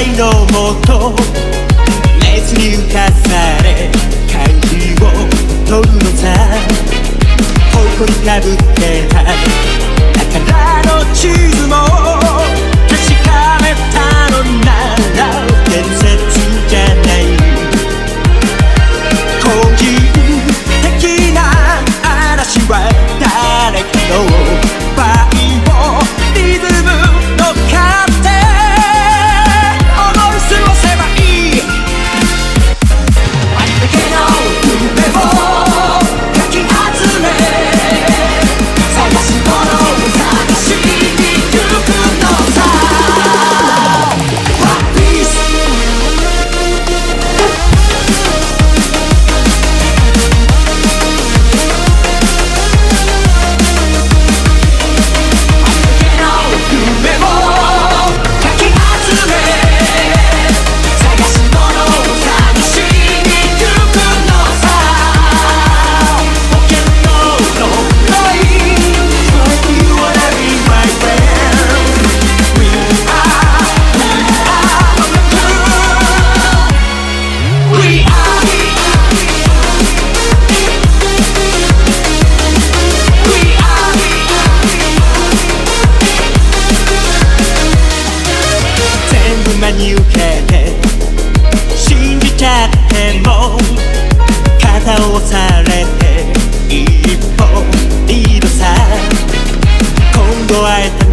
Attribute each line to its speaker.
Speaker 1: 愛のもと熱に浮かされ漢字を取るのさ。誇りかぶってた宝の地図も確かめたのなら伝説じゃない。信じちゃっても肩を押されて一歩リードさ今度会えた